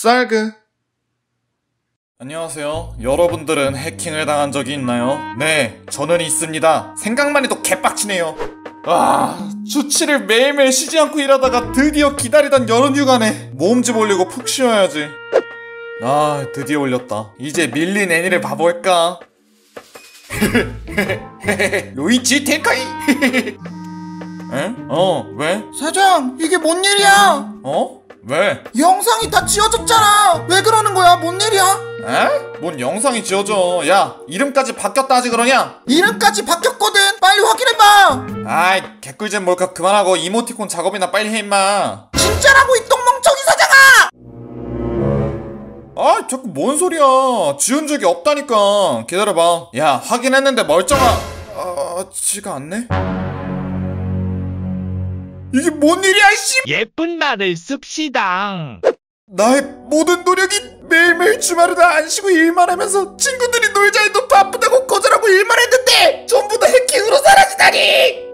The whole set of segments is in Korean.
쌀그 안녕하세요. 여러분들은 해킹을 당한 적이 있나요? 네, 저는 있습니다. 생각만 해도 개빡치네요. 아, 주치를 매일매일 쉬지 않고 일하다가 드디어 기다리던 여름 휴가네. 모음집 올리고 푹 쉬어야지. 아, 드디어 올렸다. 이제 밀린 애니를 봐볼까? 로이치 텐카이! 에? 어, 왜? 사장, 이게 뭔 일이야? 어? 왜? 영상이 다 지워졌잖아. 왜 그러는 거야? 뭔 일이야? 에? 뭔 영상이 지워져. 야, 이름까지 바뀌었다 하지 그러냐? 이름까지 바뀌었거든. 빨리 확인해봐. 아이, 개꿀잼 몰카 그만하고 이모티콘 작업이나 빨리 해, 임마. 진짜라고 이 똥멍청이 사장아. 아, 자꾸 뭔 소리야. 지운 적이 없다니까. 기다려봐. 야, 확인했는데 멀쩡하... 아, 지가 않네? 이게 뭔 일이야, 씨! 예쁜 말을 씁시다. 나의 모든 노력이 매일매일 주말에도 안 쉬고 일만 하면서 친구들이 놀자 해도 바쁘다고 거절하고 일만 했는데 전부 다 해킹으로 사라지다니!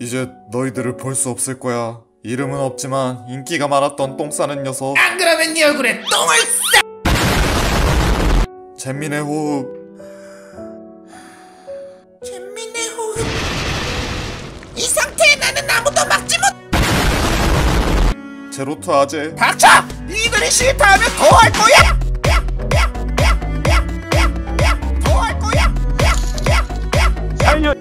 이제 너희들을 볼 수 없을 거야. 이름은 없지만 인기가 많았던 똥 싸는 녀석. 안 그러면 네 얼굴에 똥을 싸. 잼민의 호흡. 나는 아무도 막지 못. 제로투 아재. 닥쳐! 이들이 싫다하면 더 할 거야. 더할 거야. 살려.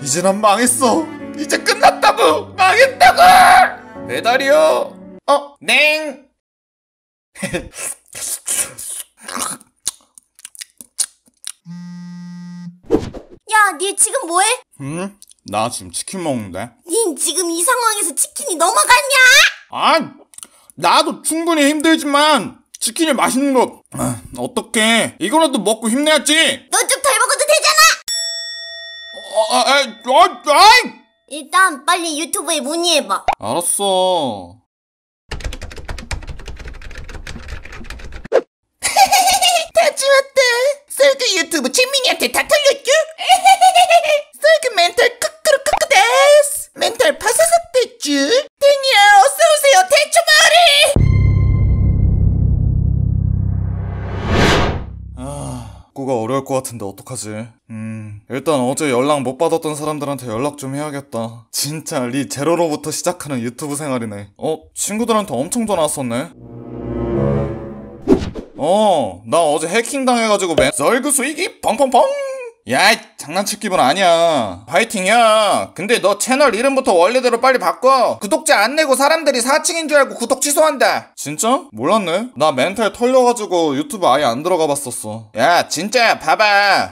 이제 난 망했어. 이제 끝났다고. 망했다고. 배달이요. 어, 냉. 야, 니 지금 뭐해? 음? 나 지금 치킨 먹는데. 닌 지금 이 상황에서 치킨이 넘어갔냐? 아, 나도 충분히 힘들지만 치킨이 맛있는 거 아, 어떡해? 이거라도 먹고 힘내야지. 너좀덜 먹어도 되잖아! 어, 아, 아, 아, 아이! 일단 빨리 유튜브에 문의해봐. 알았어. 다 지웠다. 썰그 유튜브 진민이한테 다 털렸죠? 썰그 멘탈 크크르 크크데스. 멘탈 파사삭 됐쥬? 땡이야 어서 오세요 대추마을에. 아, 꾸가 어려울 것 같은데 어떡하지? 음, 일단 어제 연락 못 받았던 사람들한테 연락 좀 해야겠다. 진짜 리 제로로부터 시작하는 유튜브 생활이네. 어, 친구들한테 엄청 전화 왔었네. 어, 나 어제 해킹 당해가지고 맨 썰그 수익이 펑펑펑! 야, 이 장난칠 기분 아니야. 파이팅이야. 근데 너 채널 이름부터 원래대로 빨리 바꿔. 구독자 안 내고 사람들이 4층인 줄 알고 구독 취소한다. 진짜? 몰랐네. 나 멘탈 털려가지고 유튜브 아예 안 들어가 봤었어. 야, 진짜야. 봐봐.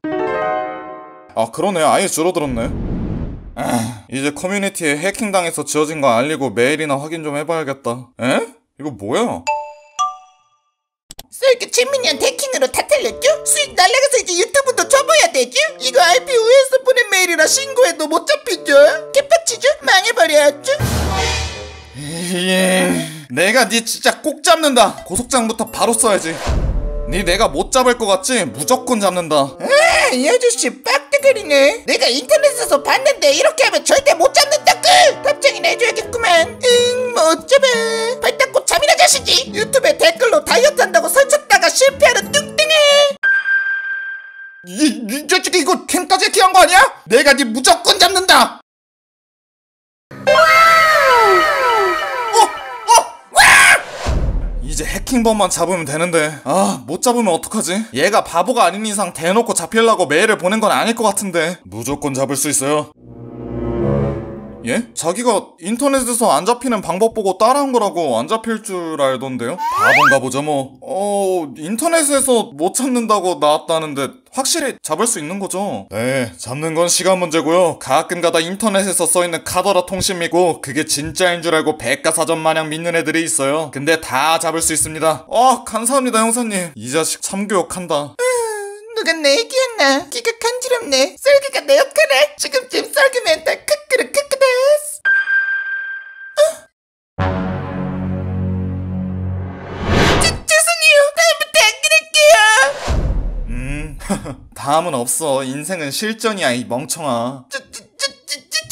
아, 그러네. 아예 줄어들었네. 아, 이제 커뮤니티에 해킹 당해서 지워진 거 알리고 메일이나 확인 좀 해봐야겠다. 에? 이거 뭐야? 썰그 진민이한테 해킹으로 다 털렸죠? 수익 날라가서 이제 유튜브도 접어야 되죠? 이거 IP 우회해서 보낸 메일이라 신고해도 못 잡히죠? 개빡치죠? 망해버려야죠? 예. 내가 니 진짜 꼭 잡는다. 고속장부터 바로 써야지. 니 내가 못 잡을 것 같지? 무조건 잡는다. 아, 이 아저씨 빡대가리네. 내가 인터넷에서 봤는데 이렇게 하면 절대 못 잡는다고. 답장이나 해줘야겠구만. 응, 못 잡아. 발 닦고 잠이나 자시지. 유튜브에 댓글로 다이어트 한다고 설쳤다가 실패하는 뚱땡이. 이, 이 자식이 이거 캠까지 해킹한 거 아니야? 내가 니 무조건 잡는다. 어, 어, 와! 이제 해킹범만 잡으면 되는데 아 못 잡으면 어떡하지? 얘가 바보가 아닌 이상 대놓고 잡히려고 메일을 보낸 건 아닐 것 같은데 무조건 잡을 수 있어요 예? 자기가 인터넷에서 안 잡히는 방법 보고 따라한 거라고 안 잡힐 줄 알던데요? 바본가 보죠 뭐. 어, 인터넷에서 못 찾는다고 나왔다는데 확실히 잡을 수 있는 거죠? 네, 잡는 건 시간 문제고요. 가끔가다 인터넷에서 써있는 카더라 통신미고 그게 진짜인 줄 알고 백과사전 마냥 믿는 애들이 있어요. 근데 다 잡을 수 있습니다. 어, 감사합니다 형사님. 이 자식 참교육한다. 누가 내 얘기했나? 기가 간지럽네. 썰기가 내 역할을. 지금쯤 썰기 멘탈 크크르 크크데스. 어? 죄- 죄송해요. 다음부터 안 그럴게요. 음, 다음은 없어. 인생은 실전이야, 이 멍청아. 저, 저, 저, 저, 저, 저, 죄송해요. 진짜.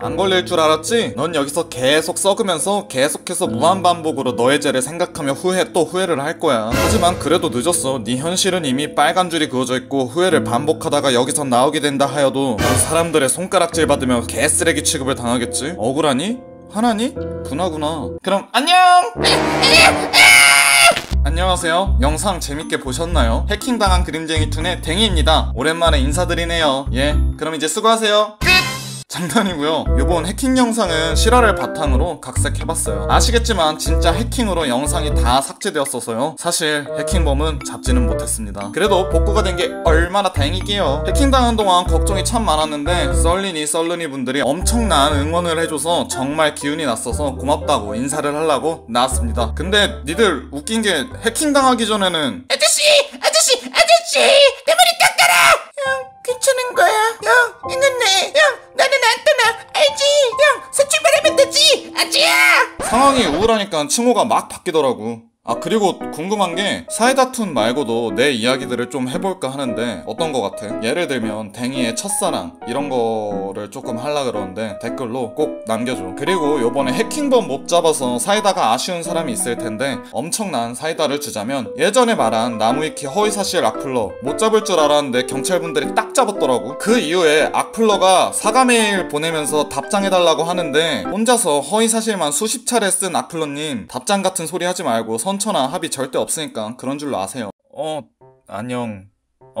안 걸릴 줄 알았지? 넌 여기서 계속 썩으면서 계속해서 무한반복으로 너의 죄를 생각하며 후회 또 후회를 할 거야. 하지만 그래도 늦었어. 네 현실은 이미 빨간 줄이 그어져 있고 후회를 반복하다가 여기서 나오게 된다 하여도 넌 사람들의 손가락질 받으며 개쓰레기 취급을 당하겠지? 억울하니? 화나니? 분하구나. 그럼 안녕! 안녕하세요. 영상 재밌게 보셨나요? 해킹당한 그림쟁이2의 댕이입니다. 오랜만에 인사드리네요. 예, 그럼 이제 수고하세요. 끝! 장난이고요. 이번 해킹 영상은 실화를 바탕으로 각색해봤어요. 아시겠지만 진짜 해킹으로 영상이 다 삭제되었어서요. 사실 해킹범은 잡지는 못했습니다. 그래도 복구가 된 게 얼마나 다행이게요. 해킹당한 동안 걱정이 참 많았는데 썰리니 썰르니 분들이 엄청난 응원을 해줘서 정말 기운이 났어서 고맙다고 인사를 하려고 나왔습니다. 근데 니들 웃긴 게 해킹당하기 전에는 아저씨 아저씨 아저씨 내 머리 괜찮은 거야? 형 이겼네. 형 나는 안 떠나. 알지? 형 새 출발하면 되지. 아지야! 상황이 우울하니까 칭호가 막 바뀌더라고. 아 그리고 궁금한 게 사이다툰 말고도 내 이야기들을 좀 해볼까 하는데 어떤 거 같아? 예를 들면 댕이의 첫사랑 이런 거를 조금 하려 그러는데 댓글로 꼭 남겨줘. 그리고 요번에 해킹범 못 잡아서 사이다가 아쉬운 사람이 있을 텐데 엄청난 사이다를 주자면 예전에 말한 나무위키 허위사실 악플러 못 잡을 줄 알았는데 경찰분들이 딱 잡았더라고. 그 이후에 악플러가 사과 메일 보내면서 답장해달라고 하는데 혼자서 허위사실만 수십 차례 쓴 악플러님 답장 같은 소리 하지 말고 선 처나 합의 절대 없으니까 그런 줄로 아세요. 어, 안녕.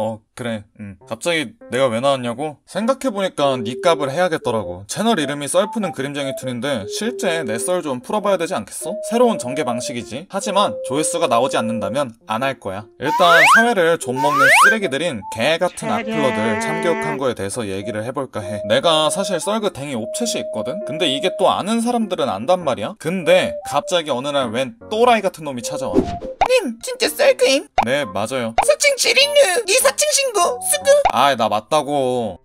어, 그래. 응. 갑자기 내가 왜 나왔냐고? 생각해보니까 니 값을 해야겠더라고. 채널 이름이 썰푸는 그림쟁이 툰인데 실제 내 썰 좀 풀어봐야 되지 않겠어? 새로운 전개 방식이지. 하지만 조회수가 나오지 않는다면 안 할 거야. 일단 사회를 좀먹는 쓰레기들인 개 같은 악플러들 참교육한 거에 대해서 얘기를 해볼까 해. 내가 사실 썰그 댕이 옵챗이 있거든? 근데 이게 또 아는 사람들은 안단 말이야? 근데 갑자기 어느 날 웬 또라이 같은 놈이 찾아와. 님 진짜 썰그임 네, 맞아요. 사칭 지린누 니 사칭 신고 수고 아, 나 맞다고.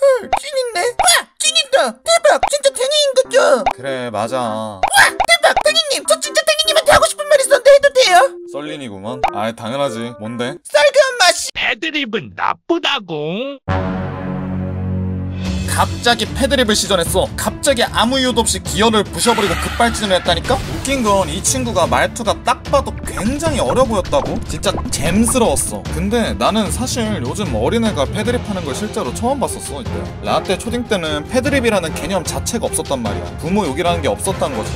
헐 찐인네 와 찐이다 대박 진짜 탱이인 거죠 그래, 맞아. 와 대박 탱이님 저 진짜 탱이님한테 하고 싶은 말 있었는데 해도 돼요? 썰린이구만. 아, 당연하지. 뭔데? 썰그 엄마 씨 패드립은 나쁘다고. 갑자기 패드립을 시전했어. 갑자기 아무 이유도 없이 기어를 부셔버리고 급발진을 했다니까? 웃긴 건 이 친구가 말투가 딱 봐도 굉장히 어려 보였다고? 진짜 잼스러웠어. 근데 나는 사실 요즘 어린애가 패드립 하는 걸 실제로 처음 봤었어, 이때. 라떼 초딩 때는 패드립이라는 개념 자체가 없었단 말이야. 부모 욕이라는 게 없었단 거지.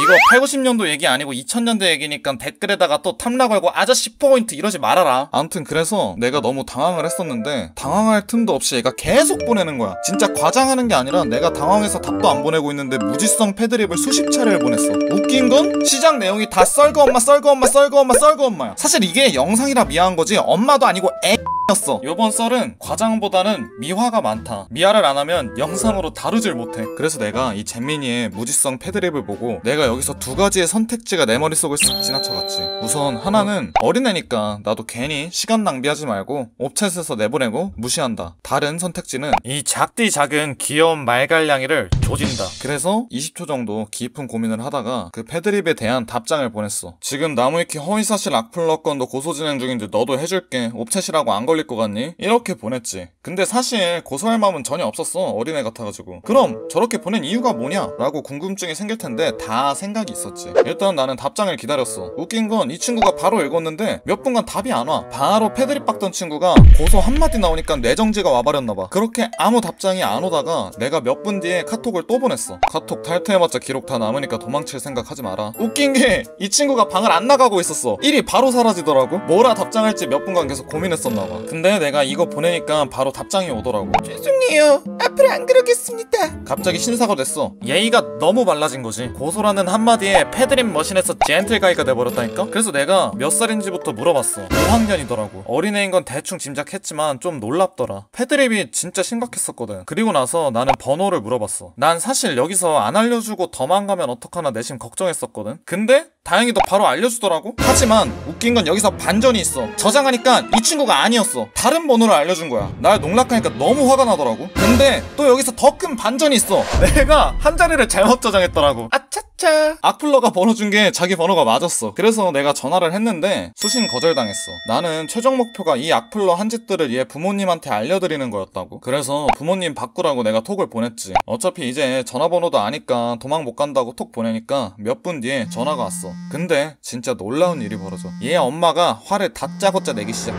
이거 8, 90년도 얘기 아니고 2000년대 얘기니까 댓글에다가 또 탐라 걸고 아저씨 포인트 이러지 말아라. 아무튼 그래서 내가 너무 당황을 했었는데 당황할 틈도 없이 얘가 계속 보내는 거야. 진짜 과장하는 게 아니라 내가 당황해서 답도 안 보내고 있는데 무지성 패드립을 수십 차례를 보냈어. 웃긴 건 시작 내용이 다 썰거 엄마 썰거 엄마 썰거 엄마 썰거 엄마야. 사실 이게 영상이라 미안한 거지 엄마도 아니고 애 였어. 요번 썰은 과장보다는 미화가 많다. 미화를 안 하면 영상으로 다루질 못해. 그래서 내가 이 잼민이의 무지성 패드립을 보고 내가 여기서 두 가지의 선택지가 내 머릿속을 싹 지나쳐갔지. 우선 하나는 어린애니까 나도 괜히 시간 낭비하지 말고 옵챗에서 내보내고 무시한다. 다른 선택지는 이 작디 작은 귀여운 말갈량이를 조진다. 그래서 20초 정도 깊은 고민을 하다가 그 패드립에 대한 답장을 보냈어. 지금 나무위키 허위사실 악플러 건도 고소 진행 중인데 너도 해줄게. 옵챗이라고 안 걸릴 것 같니? 이렇게 보냈지. 근데 사실 고소할 마음은 전혀 없었어. 어린애 같아가지고. 그럼 저렇게 보낸 이유가 뭐냐? 라고 궁금증이 생길 텐데 다 생각이 있었지. 일단 나는 답장을 기다렸어. 웃긴 건 이 친구가 바로 읽었는데 몇 분간 답이 안 와. 바로 패드립 박던 친구가 고소 한마디 나오니까 뇌정지가 와버렸나봐. 그렇게 아무 답장이 안 오다가 내가 몇 분 뒤에 카톡을 또 보냈어. 카톡 탈퇴해봤자 기록 다 남으니까 도망칠 생각 하지 마라. 웃긴 게 이 친구가 방을 안 나가고 있었어. 일이 바로 사라지더라고. 뭐라 답장할지 몇 분간 계속 고민했었나봐. 근데 내가 이거 보내니까 바로 답장이 오더라고. 죄송해요 앞으로 안 그러겠습니다 갑자기 신사가 됐어. 예의가 너무 말라진 거지. 고소라는 한마디에 패드립 머신에서 젠틀 가이가 돼버렸다니까? 그래서 내가 몇 살인지부터 물어봤어. 5학년이더라고. 어린애인 건 대충 짐작했지만 좀 놀랍더라. 패드립이 진짜 심각했었거든. 그리고 나서 나는 번호를 물어봤어. 난 사실 여기서 안 알려주고 더만 가면 어떡하나 내심 걱정했었거든. 근데 다행히도 바로 알려주더라고. 하지만 웃긴 건 여기서 반전이 있어. 저장하니까 이 친구가 아니었어. 다른 번호를 알려준 거야. 날 농락하니까 너무 화가 나더라고. 근데 또 여기서 더 큰 반전이 있어. 내가 한 자리를 잘못 저장했더라고. 아차 자 악플러가 번호 준 게 자기 번호가 맞았어. 그래서 내가 전화를 했는데 수신 거절당했어. 나는 최종 목표가 이 악플러 한 짓들을 얘 부모님한테 알려드리는 거였다고. 그래서 부모님 바꾸라고 내가 톡을 보냈지. 어차피 이제 전화번호도 아니까 도망 못 간다고 톡 보내니까 몇 분 뒤에 전화가 왔어. 근데 진짜 놀라운 일이 벌어져. 얘 엄마가 화를 다짜고짜 내기 시작해.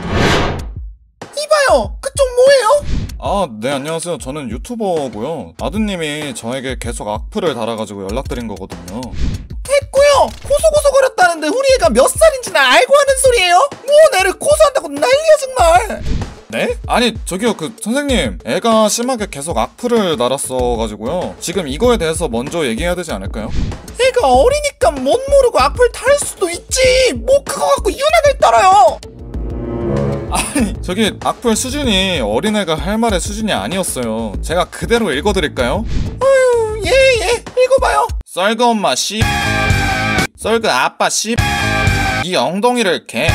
이봐요 그쪽 뭐예요? 아, 네, 안녕하세요. 저는 유튜버고요. 아드님이 저에게 계속 악플을 달아가지고 연락드린 거거든요. 됐고요 고소고소거렸다는데 우리 애가 몇 살인지는 알고 하는 소리예요? 뭐 애를 고소한다고 난리야 정말 네? 아니, 저기요, 그, 선생님. 애가 심하게 계속 악플을 달았어가지고요. 지금 이거에 대해서 먼저 얘기해야 되지 않을까요? 애가 어리니까 못 모르고 악플 달 수도 있지 저기, 악플 수준이 어린애가 할 말의 수준이 아니었어요. 제가 그대로 읽어드릴까요? 예예 읽어봐요 썰그 엄마 씨 썰그 아빠 씨이 엉덩이를 개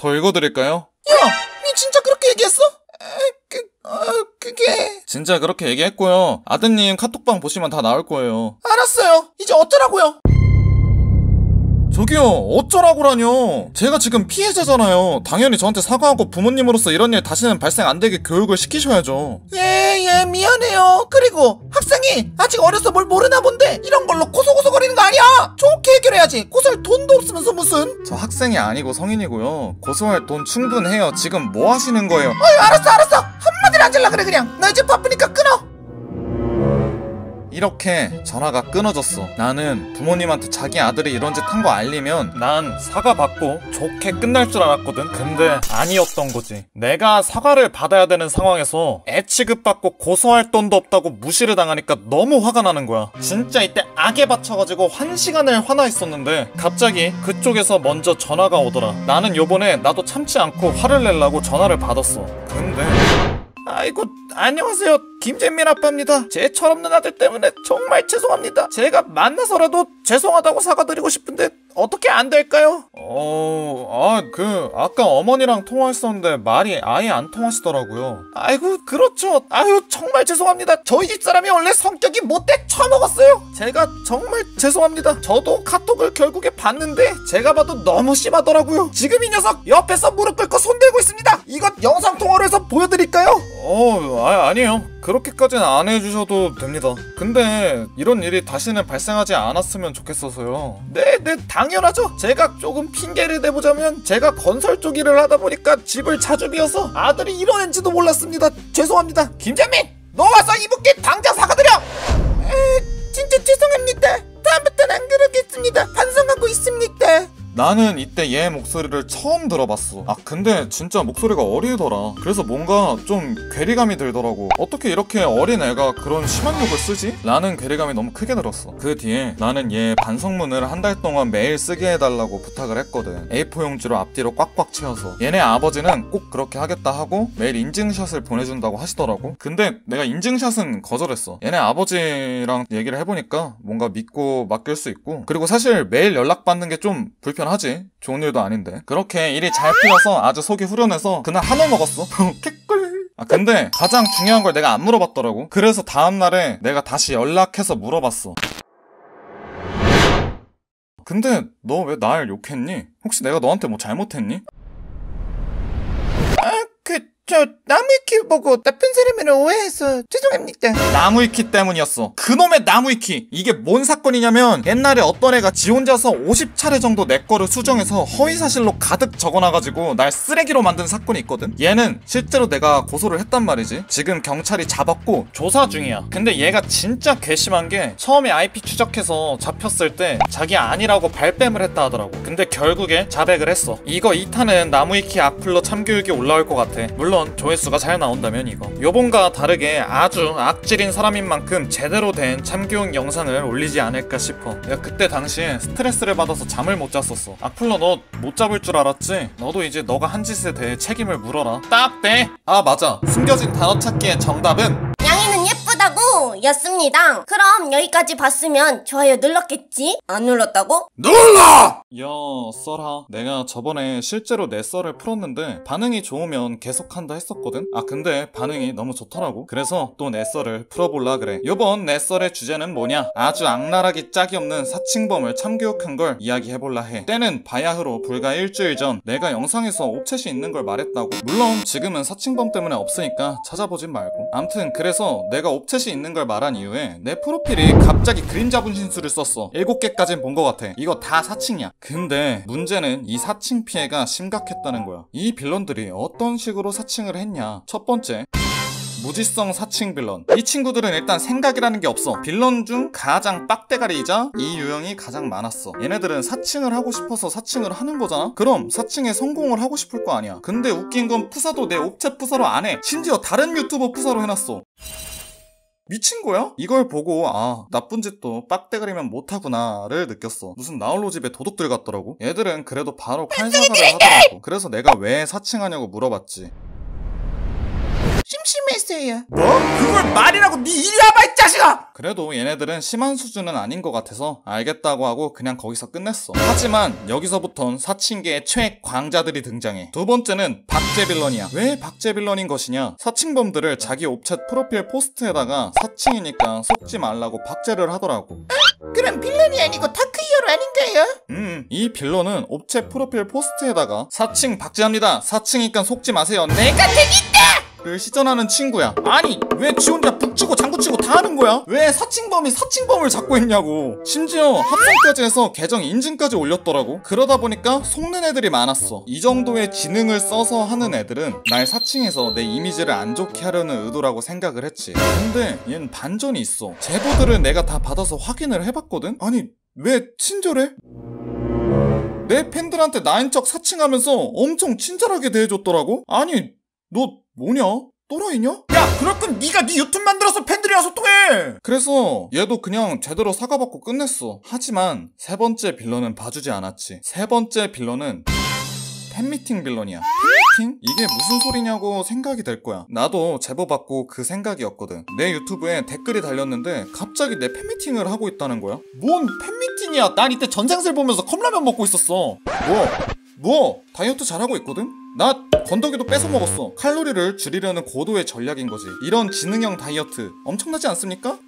더 읽어드릴까요? 야 니 진짜 그렇게 얘기했어? 에, 그, 어, 그게 진짜 그렇게 얘기했고요 아드님 카톡방 보시면 다 나올 거예요 알았어요 이제 어쩌라고요 저기요 어쩌라고라뇨? 제가 지금 피해자잖아요. 당연히 저한테 사과하고 부모님으로서 이런 일 다시는 발생 안 되게 교육을 시키셔야죠. 예예 미안해요. 그리고 학생이 아직 어려서 뭘 모르나 본데 이런 걸로 고소고소거리는 거 아니야? 좋게 해결해야지. 고소할 돈도 없으면서 무슨? 저 학생이 아니고 성인이고요. 고소할 돈 충분해요. 지금 뭐 하시는 거예요? 어이 알았어 알았어. 한마디를 안 질라 그래 그냥. 나 이제 바쁘니까 끊어 이렇게 전화가 끊어졌어. 나는 부모님한테 자기 아들이 이런 짓 한 거 알리면 난 사과받고 좋게 끝날 줄 알았거든. 근데 아니었던 거지. 내가 사과를 받아야 되는 상황에서 애 취급받고 고소할 돈도 없다고 무시를 당하니까 너무 화가 나는 거야. 진짜 이때 악에 받쳐가지고 한 시간을 화나 있었는데 갑자기 그쪽에서 먼저 전화가 오더라. 나는 요번에 나도 참지 않고 화를 내려고 전화를 받았어. 근데 아이고 안녕하세요. 김재민 아빠입니다. 제 철없는 아들 때문에 정말 죄송합니다. 제가 만나서라도 죄송하다고 사과드리고 싶은데 어떻게 안 될까요? 어... 아 그 아까 어머니랑 통화했었는데 말이 아예 안 통하시더라고요 아이고 그렇죠 아유 정말 죄송합니다 저희 집 사람이 원래 성격이 못돼 처먹었어요 제가 정말 죄송합니다 저도 카톡을 결국에 봤는데 제가 봐도 너무 심하더라고요 지금 이 녀석 옆에서 무릎 꿇고 손들고 있습니다 이것 영상 통화로 해서 보여드릴까요? 어 아, 아니에요 그렇게까지는 안 해주셔도 됩니다. 근데 이런 일이 다시는 발생하지 않았으면 좋겠어서요. 네, 네, 당연하죠. 제가 조금 핑계를 대보자면 제가 건설 쪽 일을 하다 보니까 집을 자주 비워서 아들이 이러는지도 몰랐습니다. 죄송합니다. 김재민, 너 와서 이분께 당장 사과드려. 에, 진짜 죄송합니다 다음부터는 안 그러겠습니다 반성하고 있습니다 나는 이때 얘 목소리를 처음 들어봤어. 아, 근데 진짜 목소리가 어리더라. 그래서 뭔가 좀 괴리감이 들더라고. 어떻게 이렇게 어린 애가 그런 심한 욕을 쓰지? 라는 괴리감이 너무 크게 들었어. 그 뒤에 나는 얘 반성문을 한 달 동안 매일 쓰게 해달라고 부탁을 했거든. A4 용지로 앞뒤로 꽉꽉 채워서. 얘네 아버지는 꼭 그렇게 하겠다 하고 매일 인증샷을 보내준다고 하시더라고. 근데 내가 인증샷은 거절했어. 얘네 아버지랑 얘기를 해보니까 뭔가 믿고 맡길 수 있고. 그리고 사실 매일 연락받는 게 좀 불편 불편하지? 좋은 일도 아닌데. 그렇게 일이 잘 풀려서 아주 속이 후련해서 그날 한우 먹었어. 아 근데 가장 중요한 걸 내가 안 물어봤더라고. 그래서 다음날에 내가 다시 연락해서 물어봤어. 근데 너 왜 날 욕했니? 혹시 내가 너한테 뭐 잘못했니? 그저 나무위키 보고 나쁜 사람을 오해해서 죄송합니다 나무위키 때문이었어. 그놈의 나무위키. 이게 뭔 사건이냐면 옛날에 어떤 애가 지 혼자서 50차례 정도 내 거를 수정해서 허위사실로 가득 적어놔가지고 날 쓰레기로 만든 사건이 있거든. 얘는 실제로 내가 고소를 했단 말이지. 지금 경찰이 잡았고 조사 중이야. 근데 얘가 진짜 괘씸한 게 처음에 IP 추적해서 잡혔을 때 자기 아니라고 발뺌을 했다 하더라고. 근데 결국에 자백을 했어. 이거 2탄은 나무위키 악플러 참교육이 올라올 것 같아. 물론 조회수가 잘 나온다면 이거. 요번과 다르게 아주 악질인 사람인 만큼 제대로 된 참교육 영상을 올리지 않을까 싶어. 내가 그때 당시에 스트레스를 받아서 잠을 못 잤었어. 악플러 너 못 잡을 줄 알았지? 너도 이제 너가 한 짓에 대해 책임을 물어라. 딱 돼! 아 맞아. 숨겨진 단어 찾기의 정답은 였습니다. 그럼 여기까지 봤으면 좋아요 눌렀겠지? 안 눌렀다고? 눌러! 야, 써라. 내가 저번에 실제로 내 썰을 풀었는데 반응이 좋으면 계속한다 했었거든? 아, 근데 반응이 너무 좋더라고. 그래서 또 내 썰을 풀어볼라 그래. 요번 내 썰의 주제는 뭐냐? 아주 악랄하기 짝이 없는 사칭범을 참교육한 걸 이야기해볼라 해. 때는 바야흐로 불과 일주일 전 내가 영상에서 옵챗이 있는 걸 말했다고. 물론 지금은 사칭범 때문에 없으니까 찾아보진 말고. 암튼 그래서 내가 옵챗이 있는 걸 말한 이후에 내 프로필이 갑자기 그림자 분신술을 썼어. 7개까진 본 것 같아. 이거 다 사칭이야. 근데 문제는 이 사칭 피해가 심각했다는 거야. 이 빌런들이 어떤 식으로 사칭을 했냐. 첫 번째. 무지성 사칭 빌런. 이 친구들은 일단 생각이라는 게 없어. 빌런 중 가장 빡대가리이자 이 유형이 가장 많았어. 얘네들은 사칭을 하고 싶어서 사칭을 하는 거잖아? 그럼 사칭에 성공을 하고 싶을 거 아니야. 근데 웃긴 건 푸사도 내 옵챗 푸사로 안 해. 심지어 다른 유튜버 푸사로 해놨어. 미친 거야? 이걸 보고 아 나쁜 짓도 빡대가리면 못하구나를 느꼈어. 무슨 나홀로 집에 도둑들 같더라고. 얘들은 그래도 바로 칼사가를 하더라고. 그래서 내가 왜 사칭하냐고 물어봤지 심심했어요. 뭐? 그걸 말이라고 네 이리 와봐 이 자식아! 그래도 얘네들은 심한 수준은 아닌 것 같아서 알겠다고 하고 그냥 거기서 끝냈어 하지만 여기서부턴 사칭계의 최광자들이 등장해 두 번째는 박제빌런이야 왜 박제빌런인 것이냐 사칭범들을 자기 옵챗 프로필 포스트에다가 사칭이니까 속지 말라고 박제를 하더라고 그럼 빌런이 아니고 다크히어로 아닌가요? 음, 이 빌런은 옵챗 프로필 포스트에다가 사칭 박제합니다. 사칭이니까 속지 마세요. 내가 되겠다! 를 시전하는 친구야. 아니, 왜 지 혼자 북치고 장구치고 다 하는 거야? 왜 사칭범이 사칭범을 잡고 있냐고. 심지어 합성까지 해서 계정 인증까지 올렸더라고. 그러다 보니까 속는 애들이 많았어. 이 정도의 지능을 써서 하는 애들은 날 사칭해서 내 이미지를 안 좋게 하려는 의도라고 생각을 했지. 근데 얜 반전이 있어. 제보들을 내가 다 받아서 확인을 해봤거든? 아니, 왜 친절해? 내 팬들한테 나인 척 사칭하면서 엄청 친절하게 대해줬더라고? 아니, 너 뭐냐? 또라이냐? 야, 그럴 거면 네가 네 유튜브 만들어서 팬들이랑 소통해! 그래서 얘도 그냥 제대로 사과받고 끝냈어. 하지만 세 번째 빌런은 봐주지 않았지. 세 번째 빌런은 팬미팅 빌런이야. 팬미팅? 이게 무슨 소리냐고 생각이 될 거야. 나도 제보 받고 그 생각이었거든. 내 유튜브에 댓글이 달렸는데 갑자기 내 팬미팅을 하고 있다는 거야. 뭔 팬미팅이야? 난 이때 전생슬 보면서 컵라면 먹고 있었어. 뭐? 뭐? 다이어트 잘하고 있거든? 나 건더기도 뺏어 먹었어. 칼로리를 줄이려는 고도의 전략인 거지. 이런 지능형 다이어트 엄청나지 않습니까?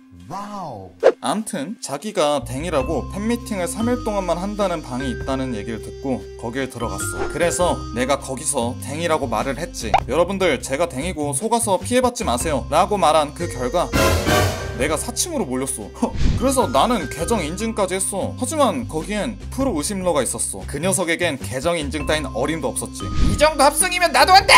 암튼 자기가 댕이라고 팬미팅을 3일 동안만 한다는 방이 있다는 얘기를 듣고 거길 들어갔어. 그래서 내가 거기서 댕이라고 말을 했지. 여러분들 제가 댕이고 속아서 피해받지 마세요. 라고 말한 그 결과 내가 사칭으로 몰렸어. 그래서 나는 계정 인증까지 했어. 하지만 거기엔 프로 의심러가 있었어. 그 녀석에겐 계정 인증 따윈 어림도 없었지. 이 정도 합성이면 나도 한다!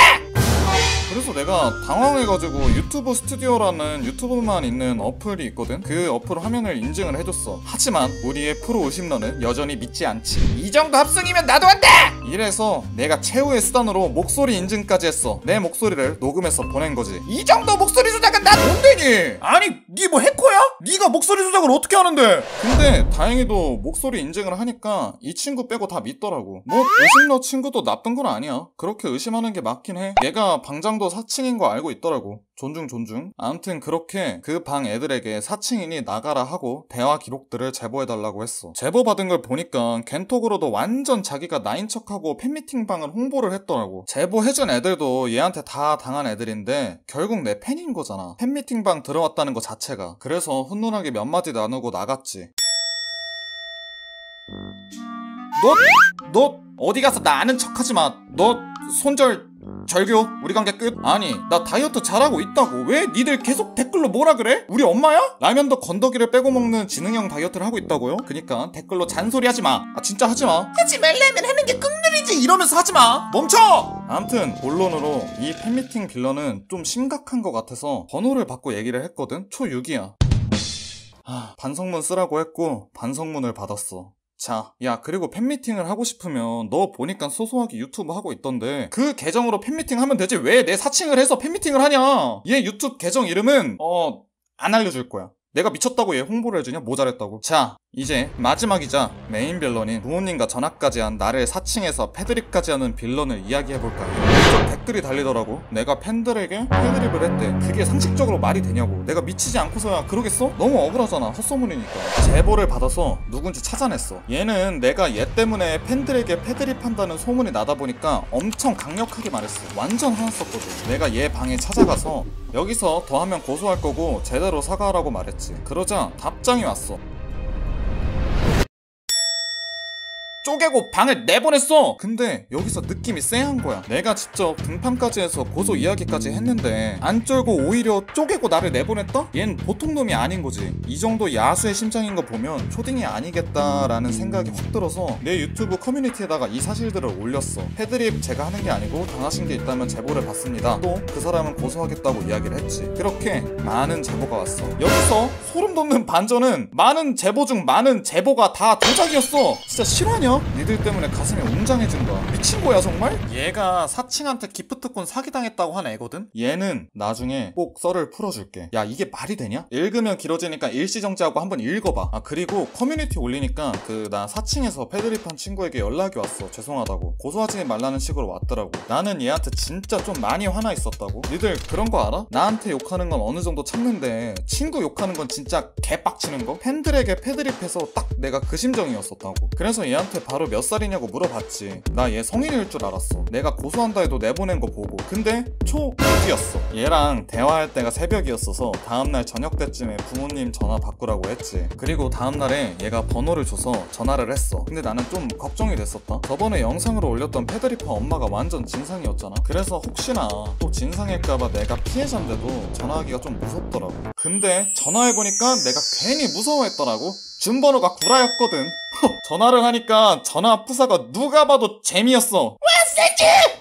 내가 당황해가지고 유튜브 스튜디오라는 유튜브만 있는 어플이 있거든 그 어플 화면을 인증을 해줬어 하지만 우리의 프로 의심러는 여전히 믿지 않지 이 정도 합성이면 나도 한다! 이래서 내가 최후의 수단으로 목소리 인증까지 했어 내 목소리를 녹음해서 보낸 거지 이 정도 목소리 조작은 나 뭔데니? 아니 니 뭐 해커야? 니가 목소리 조작을 어떻게 하는데? 근데 다행히도 목소리 인증을 하니까 이 친구 빼고 다 믿더라고 뭐 의심러 친구도 나쁜 건 아니야 그렇게 의심하는 게 맞긴 해 얘가 방장도 사칭인 거 알고 있더라고. 존중 존중. 아무튼 그렇게 그 방 애들에게 사칭이니 나가라 하고 대화 기록들을 제보해달라고 했어. 제보 받은 걸 보니까 겐톡으로도 완전 자기가 나인 척하고 팬미팅 방을 홍보를 했더라고. 제보해준 애들도 얘한테 다 당한 애들인데 결국 내 팬인 거잖아. 팬미팅 방 들어왔다는 거 자체가. 그래서 훈훈하게 몇 마디 나누고 나갔지. 너, 너 어디 가서 나 아는 척하지 마. 너 손절 절교 우리 관계 끝. 아니 나 다이어트 잘하고 있다고 왜 니들 계속 댓글로 뭐라 그래? 우리 엄마야? 라면도 건더기를 빼고 먹는 지능형 다이어트를 하고 있다고요? 그니까 댓글로 잔소리 하지 마. 아 진짜 하지 마. 하지 말라면 하는 게 국룰이지 이러면서 하지 마. 멈춰. 아무튼 본론으로 이 팬미팅 빌런은 좀 심각한 것 같아서 번호를 받고 얘기를 했거든. 초 6이야. 아, 반성문 쓰라고 했고 반성문을 받았어. 자, 야, 그리고 팬미팅을 하고 싶으면 너 보니까 소소하게 유튜브 하고 있던데 그 계정으로 팬미팅 하면 되지 왜 내 사칭을 해서 팬미팅을 하냐? 얘 유튜브 계정 이름은 어, 안 알려줄 거야. 내가 미쳤다고 얘 홍보를 해주냐? 뭐 잘했다고. 자, 이제 마지막이자 메인 빌런인 부모님과 전화까지 한 나를 사칭해서 패드립까지 하는 빌런을 이야기해볼까 해요. 그래서 댓글이 달리더라고. 내가 팬들에게 패드립을 했대. 그게 상식적으로 말이 되냐고. 내가 미치지 않고서야 그러겠어? 너무 억울하잖아. 헛소문이니까. 제보를 받아서 누군지 찾아냈어. 얘는 내가 얘 때문에 팬들에게 패드립 한다는 소문이 나다 보니까 엄청 강력하게 말했어. 완전 화났었거든. 내가 얘 방에 찾아가서 여기서 더 하면 고소할 거고 제대로 사과하라고 말했지. 그러자 답장이 왔어. 쪼개고 방을 내보냈어! 근데 여기서 느낌이 쎄한 거야. 내가 직접 등판까지 해서 고소 이야기까지 했는데 안 쫄고 오히려 쪼개고 나를 내보냈다? 얜 보통 놈이 아닌 거지. 이 정도 야수의 심장인 거 보면 초딩이 아니겠다라는 생각이 확 들어서 내 유튜브 커뮤니티에다가 이 사실들을 올렸어. 패드립 제가 하는 게 아니고 당하신 게 있다면 제보를 받습니다. 또 그 사람은 고소하겠다고 이야기를 했지. 그렇게 많은 제보가 왔어. 여기서 소름 돋는 반전은 많은 제보 중 많은 제보가 다 조작이었어. 진짜 실화냐? 니들 때문에 가슴이 웅장해진다. 미친 거야 정말? 얘가 사칭한테 기프트콘 사기당했다고 한 애거든? 얘는 나중에 꼭 썰을 풀어줄게. 야 이게 말이 되냐? 읽으면 길어지니까 일시정지하고 한번 읽어봐. 아 그리고 커뮤니티 올리니까 그 나 사칭해서 패드립한 친구에게 연락이 왔어. 죄송하다고. 고소하지 말라는 식으로 왔더라고. 나는 얘한테 진짜 좀 많이 화나 있었다고. 니들 그런 거 알아? 나한테 욕하는 건 어느 정도 참는데 친구 욕하는 건 진짜 개빡치는 거? 팬들에게 패드립해서 딱 내가 그 심정이었었다고. 그래서 얘한테 바로 몇 살이냐고 물어봤지. 나 얘 성인일 줄 알았어. 내가 고소한다 해도 내보낸 거 보고. 근데 초2였어. 얘랑 대화할 때가 새벽이었어서 다음날 저녁 때쯤에 부모님 전화 바꾸라고 했지. 그리고 다음날에 얘가 번호를 줘서 전화를 했어. 근데 나는 좀 걱정이 됐었다. 저번에 영상으로 올렸던 패드리퍼 엄마가 완전 진상이었잖아. 그래서 혹시나 또 진상일까봐 내가 피해자인데도 전화하기가 좀 무섭더라고. 근데 전화해보니까 내가 괜히 무서워했더라고. 준 번호가 구라였거든. 전화를 하니까 전화 프사가 누가 봐도 재미였어.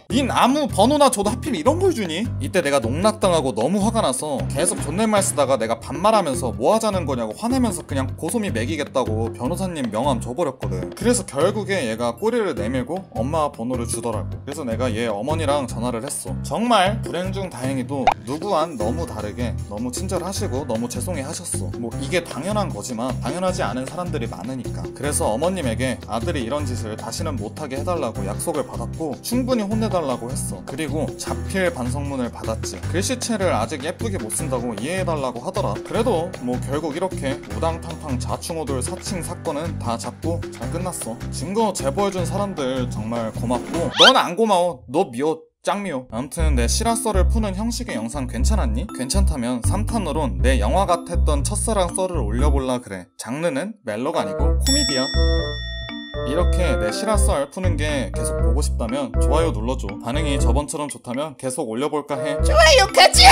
닌 아무 번호나 줘도 하필 이런 걸 주니? 이때 내가 농락당하고 너무 화가 나서 계속 존댓말 쓰다가 내가 반말하면서 뭐 하자는 거냐고 화내면서 그냥 고소미 매기겠다고 변호사님 명함 줘버렸거든. 그래서 결국에 얘가 꼬리를 내밀고 엄마 번호를 주더라고. 그래서 내가 얘 어머니랑 전화를 했어. 정말 불행 중 다행히도 누구와는 너무 다르게 너무 친절하시고 너무 죄송해 하셨어. 뭐 이게 당연한 거지만 당연하지 않은 사람들이 많으니까. 그래서 어머님에게 아들이 이런 짓을 다시는 못하게 해달라고 약속을 받았고 충분히 혼내달라고 했어. 그리고 자필 반성문을 받았지. 글씨체를 아직 예쁘게 못 쓴다고 이해해달라고 하더라. 그래도 뭐 결국 이렇게 우당탕탕 자충우돌 사칭 사건은 다 잡고 잘 끝났어. 증거 제보해준 사람들 정말 고맙고 넌 안 고마워. 너 미워. 짱미호. 아무튼 내 실화썰을 푸는 형식의 영상 괜찮았니? 괜찮다면 3탄으론 내 영화 같았던 첫사랑 썰을 올려볼라 그래. 장르는 멜로가 아니고 코미디야. 이렇게 내 실화썰 푸는 게 계속 보고 싶다면 좋아요 눌러줘. 반응이 저번처럼 좋다면 계속 올려볼까 해. 좋아요 가자